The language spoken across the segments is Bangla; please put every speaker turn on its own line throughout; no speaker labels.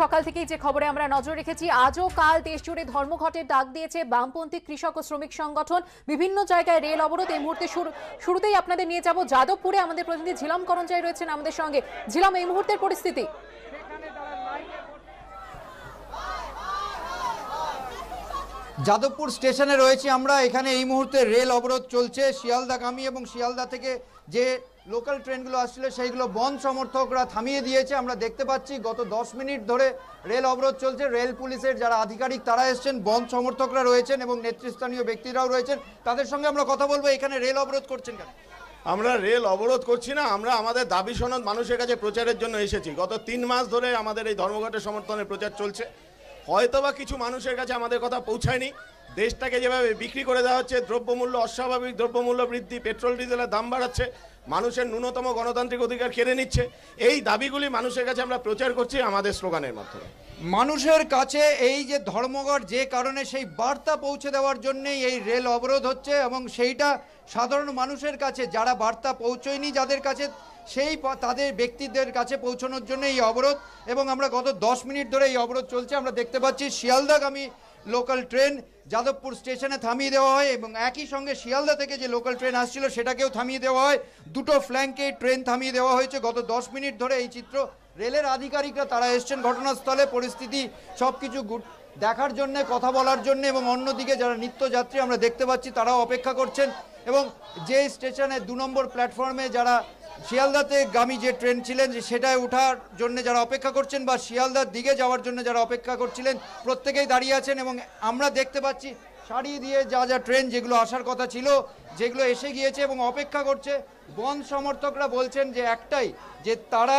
সকাল থেকেই যে খবরে আমরা নজর রেখেছি, আজও কাল দেশ জুড়ে ধর্মঘটের ডাক দিয়েছে বামপন্থী কৃষক ও শ্রমিক সংগঠন। বিভিন্ন জায়গায় রেল অবরোধ, এই মুহূর্তে শুরু- শুরুতেই আপনাদের নিয়ে যাব যাদবপুরে। আমাদের প্রতিনিধি ঝিলাম করঞ্জাই রয়েছেন আমাদের সঙ্গে। ঝিলাম, এই মুহূর্তের পরিস্থিতি?
যাদবপুর স্টেশনে রয়েছি আমরা। এখানে এই মুহূর্তে রেল অবরোধ চলছে। শিয়ালদাগামী এবং শিয়ালদা থেকে যে লোকাল ট্রেনগুলো আসছিল, সেইগুলো বন্ধ সমর্থকরা থামিয়ে দিয়েছে। আমরা দেখতে পাচ্ছি গত দশ মিনিট ধরে রেল অবরোধ চলছে। রেল পুলিশের যারা আধিকারিক, তারা এসছেন বন্ধ সমর্থকরা রয়েছেন এবং নেতৃস্থানীয় ব্যক্তিরাও রয়েছেন। তাদের সঙ্গে আমরা কথা বলব, এখানে রেল অবরোধ করছেন কেন?
আমরা রেল অবরোধ করছি না, আমরা আমাদের দাবি সনদ মানুষের কাছে প্রচারের জন্য এসেছি। গত তিন মাস ধরে আমাদের এই ধর্মঘটের সমর্থনে প্রচার চলছে। হয়তোবা কিছু মানুষের কাছে আমাদের কথা পৌঁছায়নি। দেশটাকে যেভাবে বিক্রি করে দেওয়া হচ্ছে, দ্রব্যমূল্য অস্বাভাবিক দ্রব্যমূল্য বৃদ্ধি, পেট্রোল, ডিজেলের দাম বাড়াচ্ছে মানুষের ন্যূনতম গণতান্ত্রিক অধিকার কেড়ে নিচ্ছে। এই দাবিগুলি মানুষের কাছে আমরা প্রচার করছি আমাদের স্লোগানের মাধ্যমে।
মানুষের কাছে এই যে ধর্মঘট যে কারণে সেই বার্তা পৌঁছে দেওয়ার জন্যই এই রেল অবরোধ হচ্ছে এবং সেইটা সাধারণ মানুষের কাছে, যারা বার্তা পৌঁছয়নি যাদের কাছে, সেই তাদের ব্যক্তিদের কাছে পৌঁছানোর জন্য এই অবরোধ এবং আমরা গত দশ মিনিট ধরে এই অবরোধ চলছে। আমরা দেখতে পাচ্ছি শিয়ালদাগামী লোকাল ট্রেন যাদবপুর স্টেশনে থামিয়ে দেওয়া হয় এবং একই সঙ্গে শিয়ালদা থেকে যে লোকাল ট্রেন আসছিল সেটাকেও থামিয়ে দেওয়া হয়। দুটো ফ্ল্যাঙ্কে ট্রেন থামিয়ে দেওয়া হয়েছে। গত দশ মিনিট ধরে এই চিত্র। রেলের আধিকারিকরা তারা এসছেন ঘটনাস্থলে। পরিস্থিতি সব কিছু দেখার জন্য, কথা বলার জন্য এবং অন্যদিকে যারা নিত্যযাত্রী আমরা দেখতে পাচ্ছি, তারাও অপেক্ষা করছেন এবং যে স্টেশনে দু নম্বর প্ল্যাটফর্মে যারা শিয়ালদাতে গামী যে ট্রেন ছিলেন, সেটায় ওঠার জন্য যারা অপেক্ষা করছেন বা শিয়ালদার দিকে যাওয়ার জন্য যারা অপেক্ষা করছিলেন, প্রত্যেকেই দাঁড়িয়ে আছেন এবং আমরা দেখতে পাচ্ছি সারি দিয়ে যা যা ট্রেন যেগুলো আসার কথা ছিল, যেগুলো এসে গিয়েছে এবং অপেক্ষা করছে। বন সমর্থকরা বলছেন যে একটাই, যে তারা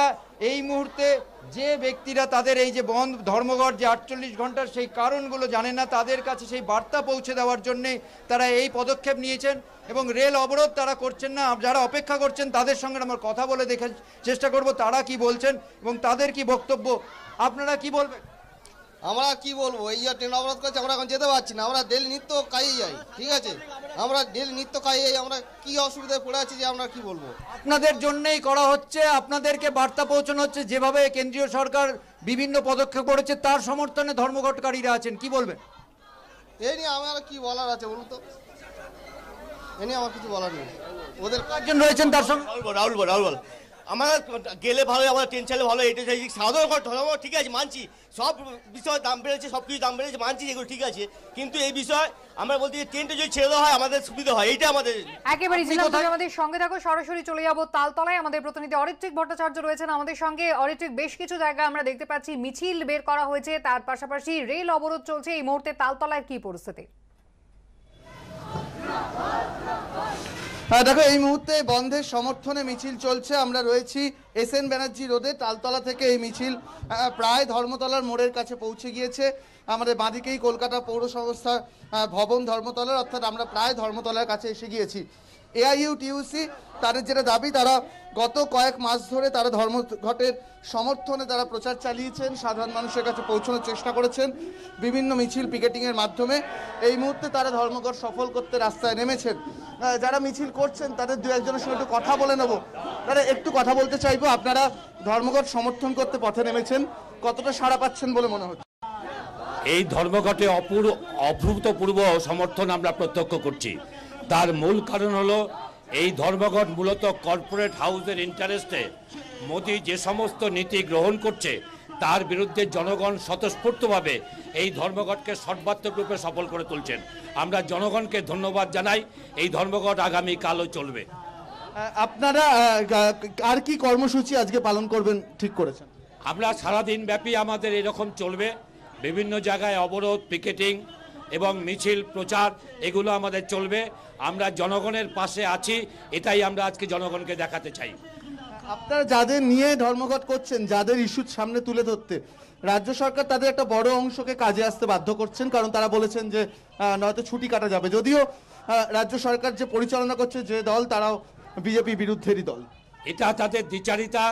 এই মুহূর্তে যে ব্যক্তিরা তাদের এই যে বন্ধ ধর্মঘট যে আটচল্লিশ ঘণ্টার সেই কারণগুলো জানে না, তাদের কাছে সেই বার্তা পৌঁছে দেওয়ার জন্যে তারা এই পদক্ষেপ নিয়েছেন এবং রেল অবরোধ তারা করছেন না। যারা অপেক্ষা করছেন তাদের সঙ্গে আমার কথা বলে দেখার চেষ্টা করব, তারা কি বলছেন এবং তাদের কি বক্তব্য, আপনারা কি বলবেন?
আমরা কি বলব? এই যে ট্রেন অবরোধ করছে আমরা এখন যেতে পারছি না। আমরা ডেলি নিত্য কাজে যাই ঠিক আছে? আমরা ডেলি নিত্য কাজে যাই আমরা কি অসুবিধায় পড়ে আছি যে আমরা কি বলব?
আপনাদের জন্যই করা হচ্ছে আপনাদেরকে বার্তা পৌঁছানো হচ্ছে যেভাবে কেন্দ্রীয় সরকার বিভিন্ন পদক্ষেপ করেছে তার সমর্থনে ধর্মঘটকারীরা আছেন কি বলবেন?
এই নিয়ে আমার কি বলার আছে বলুন তো? এ নিয়ে আমার কিছু বলার নেই। ওদের
একজন রয়েছেন তার সঙ্গে?
রাহুল বল রাহুল বল রাহুল বল। আমরা গেলে ভালো আমরা ট্রেন চালে ভালো এটা চাইছি সাধারণ ঘর ধর্ম ঠিক আছে মানছি। সব বিষয় দাম বেড়েছে সব কিছু দাম বেড়েছে মানছি এগুলো ঠিক আছে। কিন্তু এই বিষয় আমরা বলতে ট্রেনটা যদি ছেড়ে দেওয়া হয় আমাদের সুবিধা হয় এইটা আমাদের
একেবারে? তুমি আমাদের সঙ্গে থাকো সরাসরি চলে যাব তালতলায়। আমাদের প্রতিনিধি অরিত্রিক ভট্টাচার্য রয়েছেন আমাদের সঙ্গে। অরিত্রিক বেশ কিছু জায়গা আমরা দেখতে পাচ্ছি মিছিল বের করা হয়েছে তার পাশাপাশি রেল অবরোধ চলছে। এই মুহূর্তে তালতলায় কি পরিস্থিতি?
দেখো, এই মুহূর্তে বন্ধের সমর্থনে মিছিল চলছে। আমরা রয়েছি এস এন ব্যানার্জি রোডে, তালতলা থেকে এই মিছিল প্রায় ধর্মতলার মোড়ের কাছে পৌঁছে গিয়েছে। আমাদের বাঁদিকেই কলকাতা পৌর সংস্থা ভবন ধর্মতলার, অর্থাৎ আমরা প্রায় ধর্মতলার কাছে এসে গিয়েছি। এআইইউ, টিউসি, তাদের যেটা দাবি, তারা গত কয়েক মাস ধরে তারা ধর্মঘটের সমর্থনে তারা প্রচার চালিয়েছেন, সাধারণ মানুষের কাছে পৌঁছানোর চেষ্টা করেছেন, বিভিন্ন মিছিল পিকেটিংয়ের মাধ্যমে। এই মুহূর্তে তারা ধর্মঘট সফল করতে রাস্তায় নেমেছেন। যারা মিছিল করছেন, তাদের দু একজনের সঙ্গে একটু কথা বলে নেব। তারা একটু কথা বলতে চাইব, আপনারা ধর্মঘট সমর্থন করতে পথে নেমেছেন, কতটা সাড়া পাচ্ছেন বলে মনে হচ্ছে?
এই ধর্মঘটে অপূর্ব, অভূতপূর্ব সমর্থন আমরা প্রত্যক্ষ করছি। তার মূল কারণ হলো এই ধর্মঘট মূলত কর্পোরেট হাউসের ইন্টারেস্টে মোদি যে সমস্ত নীতি গ্রহণ করছে তার বিরুদ্ধে জনগণ স্বতঃস্ফূর্তভাবে এই ধর্মঘটকে সর্বাত্মক রূপে সফল করে তুলছেন। আমরা জনগণকে ধন্যবাদ জানাই এই ধর্মঘট আগামী কালও চলবে
আপনারা আর কি কর্মসূচি আজকে পালন করবেন ঠিক করেছেন?
আমরা সারাদিন ব্যাপী আমাদের এরকম চলবে। বিভিন্ন জায়গায় অবরোধ পিকেটিং এবং মিছিল প্রচার এগুলো আমাদের চলবে। আমরা জনগণের পাশে আছি এটাই আমরা আজকে জনগণকে দেখাতে চাই।
আপনারা যাদের নিয়ে ধর্মঘট করছেন যাদের ইস্যুর সামনে তুলে ধরতে রাজ্য সরকার তাদের একটা বড় অংশকে কাজে আসতে বাধ্য করছেন কারণ তারা বলেছেন যে নয়তো ছুটি কাটা যাবে। যদিও রাজ্য সরকার যে পরিচালনা করছে যে দল তারাও বিজেপি বিরুদ্ধেরই দল।
এটা তাদের দ্বিচারিতা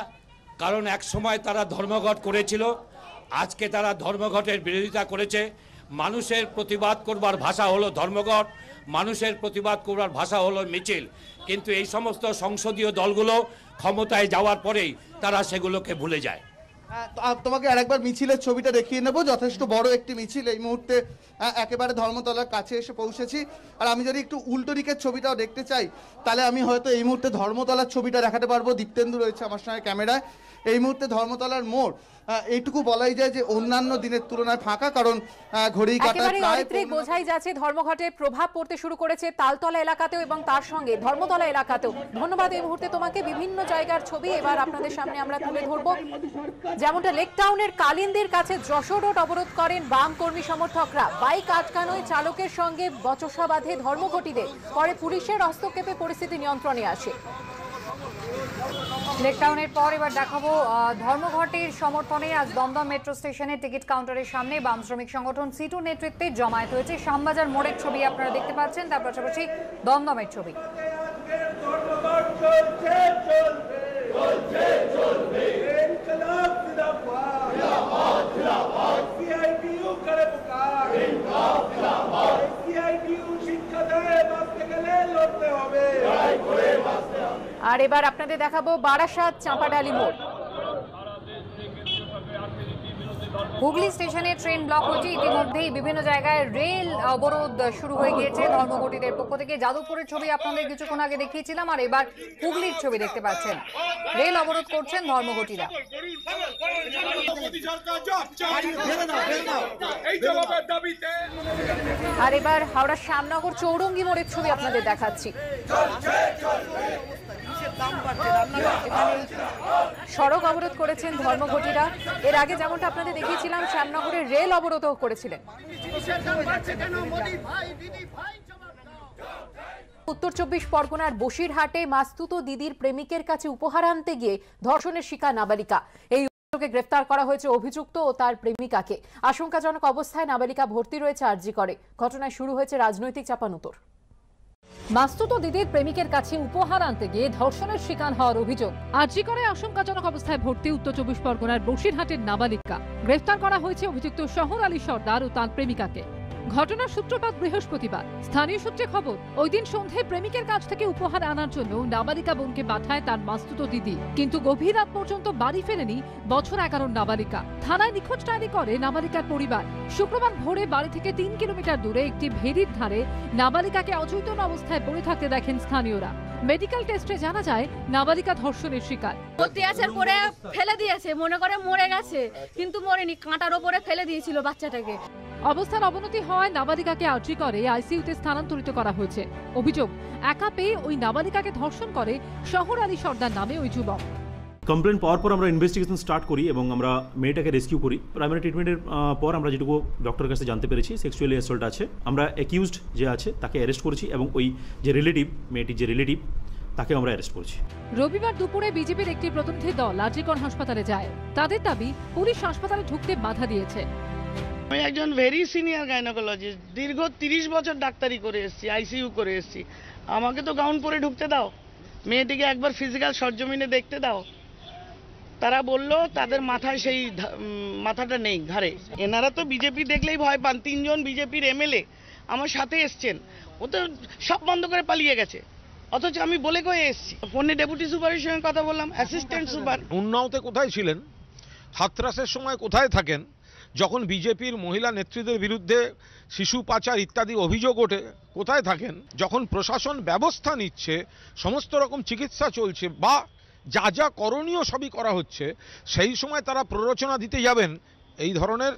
কারণ এক সময় তারা ধর্মঘট করেছিল আজকে তারা ধর্মঘটের বিরোধিতা করেছে। মানুষের প্রতিবাদ করবার ভাষা হলো ধর্মঘট, মানুষের প্রতিবাদ করবার ভাষা হলো মিছিল। কিন্তু এই সমস্ত সংসদীয় দলগুলো ক্ষমতায় যাওয়ার পরেই তারা সেগুলোকে ভুলে যায়।
তোমাকে আরেকবার মিছিলের ছবিটা দেখিয়ে নেব। যথেষ্ট বড় একটি মিছিল। এই মুহূর্তে একেবারে ধর্মতলার কাছে এসে পৌঁছেছি। আর আমি যদি একটু উল্টো দিকের ছবিটাও দেখতে চাই তাহলে আমি হয়তো এই মুহূর্তে ধর্মতলার ছবিটা দেখাতে পারব। দীপ্তেন্দু রয়েছে আমার সঙ্গে ক্যামেরায়। এই মুহূর্তে ধর্মতলার মোড় এইটুকু বলাই যায় যে অন্যান্য দিনের তুলনায় ফাঁকা কারণ ঘড়ি প্রায়
বোঝাই যাচ্ছে ধর্মঘটের প্রভাব পড়তে শুরু করেছে তালতলা এলাকাতেও এবং তার সঙ্গে ধর্মতলা এলাকাতেও। ধন্যবাদ এই মুহূর্তে তোমাকে। বিভিন্ন জায়গার ছবি এবার আপনাদের সামনে আমরা তুলে ধরবো। যেমনটা লেক টাউনের কালিন্দির কাছে যশোর রোড অবরোধ করেন বাম কর্মী সমর্থকরা বাইক আটকানোয় চালকের সঙ্গে বচসা বাঁধে ধর্মঘটিদের পরে পুলিশের হস্তক্ষেপে পরিস্থিতি নিয়ন্ত্রণে আসে
লেকটাউনের পর এবার দেখাবো ধর্মঘটের সমর্থনে আজ দমদম মেট্রো স্টেশনে টিকিট কাউন্টারের সামনে বাম শ্রমিক সংগঠন সিটু নেতৃত্বে জমায়েত হয়েছে শ্যামবাজার মোড়ের ছবি আপনারা দেখতে পাচ্ছেন তার পাশাপাশি দমদমের ছবি
আর এবার আপনাদের দেখাবো বারাসাত চাঁপাডালি মোড়।
হুগলি স্টেশনে ট্রেন ব্লক হয়েছে। ইতিমধ্যেই বিভিন্ন জায়গায় রেল অবরোধ শুরু হয়ে গিয়েছে ধর্মঘটিদের পক্ষ থেকে। যাদবপুরের ছবি আপনাদের কিছুক্ষণ আগে দেখিয়েছিলাম, আর এবার হুগলির ছবি দেখতে পাচ্ছেন। রেল অবরোধ করছেন ধর্মঘটিরা।
আর এবার হাওড়ার শ্যামনগর চৌরঙ্গি মোড়ের ছবি আপনাদের দেখাচ্ছি। সড়ক অবরোধ করেছেন ধর্মঘটিরা। এর আগে যেমনটা আপনাদের দেখিয়েছিলাম, শ্যামনগরে রেল অবরোধও করেছিলেন। উত্তর চব্বিশ পরগনার বসিরহাটে মাস্তুত দিদির প্রেমিকের কাছে উপহার আনতে গিয়ে ধর্ষণের শিকার নাবালিকা। এই অভিযোগে গ্রেফতার করা হয়েছে অভিযুক্ত ও তার প্রেমিকাকে। আশঙ্কাজনক অবস্থায় নাবালিকা ভর্তি রয়েছে আরজি করে। ঘটনায় শুরু হয়েছে রাজনৈতিক চাপানুতর।
মাস্তুত দিদির প্রেমিকের কাছে উপহার আনতে গিয়ে ধর্ষণের শিকার হওয়ার অভিযোগ। আর্জি করে আশঙ্কাজনক অবস্থায় ভর্তি উত্তর চব্বিশ পরগনার বসিরহাটের নাবালিকা। গ্রেফতার করা হয়েছে অভিযুক্ত শহর আলী সর্দার ও তাঁর প্রেমিকাকে। ঘটনার সূত্রপাত বৃহস্পতিবার। স্থানীয় সূত্রে খবর, ওই দিন সন্ধে প্রেমিকের কাছ থেকে উপহার আনার জন্য নাবালিকা বোনকে পাঠায় তার মাস্তুত দিদি। কিন্তু গভীর রাত পর্যন্ত বাড়ি ফেরেনি বছর এগারোর নাবালিকা। থানায় নিখোঁজ ডায়েরি করে নাবালিকার পরিবার। শুক্রবার ভোরে বাড়ি থেকে তিন কিলোমিটার দূরে একটি ভেরির ধারে নাবালিকাকে অচৈতন্য অবস্থায় পড়ে থাকতে দেখেন স্থানীয়রা। মেডিকেল টেস্টে জানা যায়, নাবালিকা ধর্ষণের শিকার।
অত্যাচার করে ফেলে দিয়েছে, মনে করে মরে গেছে, কিন্তু মরেনি, কাঁটার ওপরে ফেলে দিয়েছিল বাচ্চাটাকে।
অবস্থার অবনতি হওয়ায় নাবালিকাকে আর্জি করে আইসিইউতে স্থানান্তরিত করা হয়েছে। অভিযোগ একা পেয়ে ওই নাবালিকাকে ধর্ষণ করে শহর আলী সর্দার নামে ওই যুবক।
কমপ্লেন পাওয়ার পর আমরা ইনভেস্টিগেশন স্টার্ট করি এবং আমরা মেয়েটাকে রেস্কিউ করি। প্রাইমারি ট্রিটমেন্টের পর আমরা যেটুকু ডক্টরের কাছে জানতে পেরেছি সেক্সুয়ালি অ্যাসল্ট আছে। আমরা অ্যাকিউজড যে আছে তাকে অ্যারেস্ট করেছি এবং ওই যে রিলেটিভ মেয়েটির যে রিলেটিভ তাকে আমরা অ্যারেস্ট করেছি।
রবিবার দুপুরে বিজেপির একটি প্রতিনিধি দল আরজিকর হাসপাতালে যায়। তাদের দাবি পুলিশ হাসপাতালে ঢুকতে বাধা দিয়েছে।
আমি একজন ভেরি সিনিয়র গাইনোকোলজিস্ট দীর্ঘ তিরিশ বছর ডাক্তারি করে এসেছি আইসিইউ করে এসেছি। আমাকে তো গাউন পরে ঢুকতে দাও, মেয়েটিকে একবার ফিজিক্যাল সরজমিনে দেখতে দাও। তারা বলল, তাদের মাথায় সেই মাথাটা নেই, ঘাড়ে। এনারা তো বিজেপি দেখলেই ভয় পান, তিনজন বিজেপির এমএলএ আমার সাথে এসছেন। ও তো সব বন্ধ করে পালিয়ে গেছে। অথচ আমি বলে কয়ে এসেছি। ফোনে ডেপুটি সুপারের সঙ্গে কথা বললাম অ্যাসিস্ট্যান্ট সুপার
উন্নাওতে কোথায় ছিলেন? হাতরাসের সময় কোথায় থাকেন? যখন বিজেপির মহিলা নেতৃত্বের বিরুদ্ধে শিশু পাচার ইত্যাদি অভিযোগ ওঠে, কোথায় থাকেন? যখন প্রশাসন ব্যবস্থা নিচ্ছে, সমস্ত রকম চিকিৎসা চলছে বা যা যা করণীয় সবই করা হচ্ছে, সেই সময় তারা প্ররোচনা দিতে যাবেন। এই ধরনের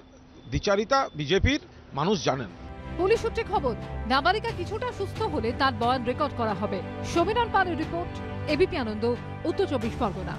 দ্বিচারিতা বিজেপির মানুষ জানেন।
পুলিশ সূত্রে খবর, নাবালিকা কিছুটা সুস্থ হলে তার বয়ান রেকর্ড করা হবে। সমীরণ পালের রিপোর্ট এবিপি আনন্দ, উত্তর চব্বিশ পরগনা।